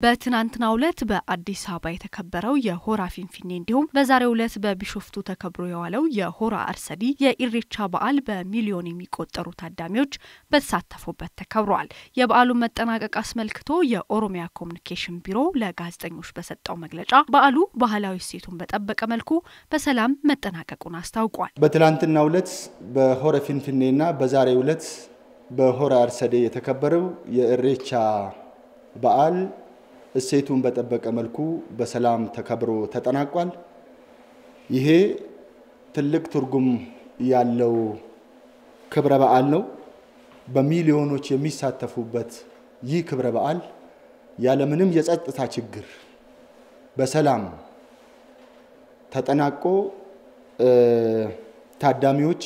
በትናንትናው ዕለት በአዲስ አበባ የተከበረው የሆራ ፊንፊኔ እንዲሁም በዛሬው ዕለት በቢሾፍቱ ተከብሮ የዋለው የሆራ አርሰዲ የኢሬቻ በዓል በሚሊዮን የሚቆጠሩ ታዳሚዎች በተሳተፉበት ተከብረዋል። የበዓሉን መጠናቀቅ አስመልክቶ የኦሮሚያ ኮሚኒኬሽን ቢሮ ለጋዜጠኞች በሰጠው መግለጫ በዓሉ ባህላዊ እሴቱን በጠበቀ መልኩ በሰላም መጠናቀቁን አስታውቋል። በትናንትናው ዕለት በሆረ ፊንፊኔና በዛሬው ዕለት በሆራ አርሰዴ የተከበረው የኢሬቻ በዓል እሴቱን በጠበቀ መልኩ በሰላም ተከብሮ ተጠናቋል። ይሄ ትልቅ ትርጉም ያለው ክብረ በዓል ነው። በሚሊዮኖች የሚሳተፉበት ይህ ክብረ በዓል ያለምንም የጸጥታ ችግር በሰላም ተጠናቆ ታዳሚዎች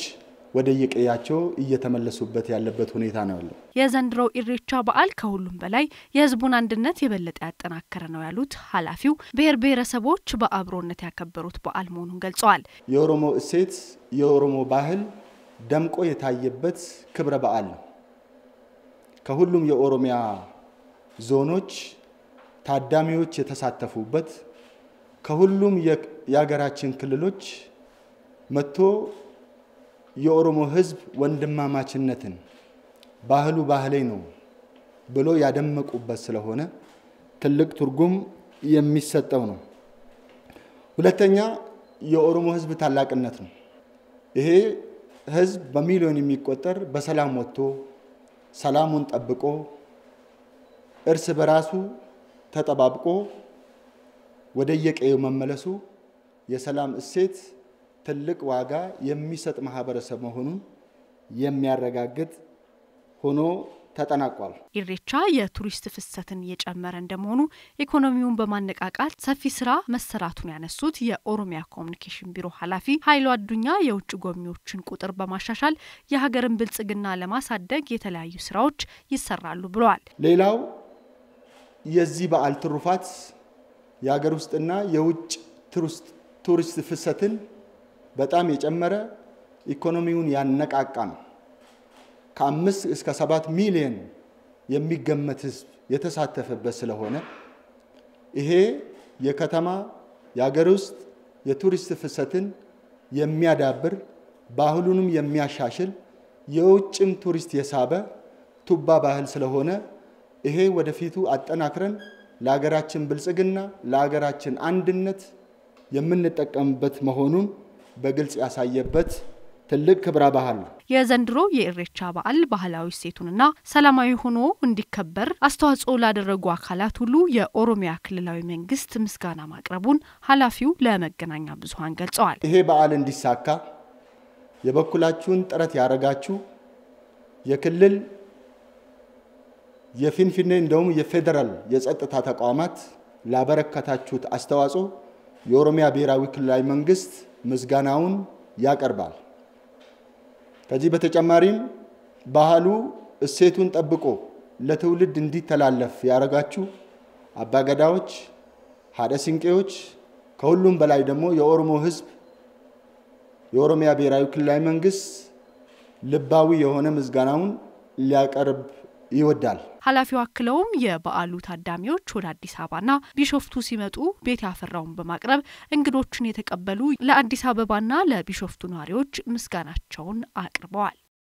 ወደ የቀያቸው እየተመለሱበት ያለበት ሁኔታ ነው ያለው። የዘንድሮው ኢሬቻ በዓል ከሁሉም በላይ የሕዝቡን አንድነት የበለጠ ያጠናከረ ነው ያሉት ኃላፊው ብሔር ብሔረሰቦች በአብሮነት ያከበሩት በዓል መሆኑን ገልጸዋል። የኦሮሞ እሴት፣ የኦሮሞ ባህል ደምቆ የታየበት ክብረ በዓል ነው። ከሁሉም የኦሮሚያ ዞኖች ታዳሚዎች የተሳተፉበት ከሁሉም የሀገራችን ክልሎች መጥቶ የኦሮሞ ሕዝብ ወንድማማችነትን ባህሉ ባህሌ ነው ብሎ ያደመቁበት ስለሆነ ትልቅ ትርጉም የሚሰጠው ነው። ሁለተኛ የኦሮሞ ሕዝብ ታላቅነት ነው። ይሄ ሕዝብ በሚሊዮን የሚቆጠር በሰላም ወጥቶ ሰላሙን ጠብቆ እርስ በራሱ ተጠባብቆ ወደ የቀየው መመለሱ የሰላም እሴት ትልቅ ዋጋ የሚሰጥ ማህበረሰብ መሆኑን የሚያረጋግጥ ሆኖ ተጠናቋል። ኢሬቻ የቱሪስት ፍሰትን እየጨመረ እንደመሆኑ ኢኮኖሚውን በማነቃቃት ሰፊ ስራ መሰራቱን ያነሱት የኦሮሚያ ኮሚኒኬሽን ቢሮ ኃላፊ ኃይሉ አዱኛ የውጭ ጎብኚዎችን ቁጥር በማሻሻል የሀገርን ብልጽግና ለማሳደግ የተለያዩ ስራዎች ይሰራሉ ብለዋል። ሌላው የዚህ በዓል ትሩፋት የሀገር ውስጥና የውጭ ቱሪስት ፍሰትን በጣም የጨመረ ኢኮኖሚውን ያነቃቃ ነው። ከአምስት እስከ ሰባት ሚሊዮን የሚገመት ህዝብ የተሳተፈበት ስለሆነ ይሄ የከተማ የሀገር ውስጥ የቱሪስት ፍሰትን የሚያዳብር ባህሉንም የሚያሻሽል የውጭም ቱሪስት የሳበ ቱባ ባህል ስለሆነ ይሄ ወደፊቱ አጠናክረን ለሀገራችን ብልጽግና ለሀገራችን አንድነት የምንጠቀምበት መሆኑን በግልጽ ያሳየበት ትልቅ ክብረ በዓል ነው። የዘንድሮ የኢሬቻ በዓል ባህላዊ እሴቱንና ሰላማዊ ሆኖ እንዲከበር አስተዋጽኦ ላደረጉ አካላት ሁሉ የኦሮሚያ ክልላዊ መንግስት ምስጋና ማቅረቡን ኃላፊው ለመገናኛ ብዙኃን ገልጸዋል። ይሄ በዓል እንዲሳካ የበኩላችሁን ጥረት ያደረጋችሁ የክልል የፊንፊኔ እንደውም የፌዴራል የጸጥታ ተቋማት ላበረከታችሁት አስተዋጽኦ የኦሮሚያ ብሔራዊ ክልላዊ መንግስት ምስጋናውን ያቀርባል። ከዚህ በተጨማሪም ባህሉ እሴቱን ጠብቆ ለትውልድ እንዲተላለፍ ያደረጋችሁ አባገዳዎች፣ ሀደ ሲንቄዎች፣ ከሁሉም በላይ ደግሞ የኦሮሞ ሕዝብ የኦሮሚያ ብሔራዊ ክልላዊ መንግስት ልባዊ የሆነ ምስጋናውን ሊያቀርብ ይወዳል። ኃላፊው አክለውም የበዓሉ ታዳሚዎች ወደ አዲስ አበባና ቢሾፍቱ ሲመጡ ቤት ያፈራውን በማቅረብ እንግዶችን የተቀበሉ ለአዲስ አበባና ለቢሾፍቱ ነዋሪዎች ምስጋናቸውን አቅርበዋል።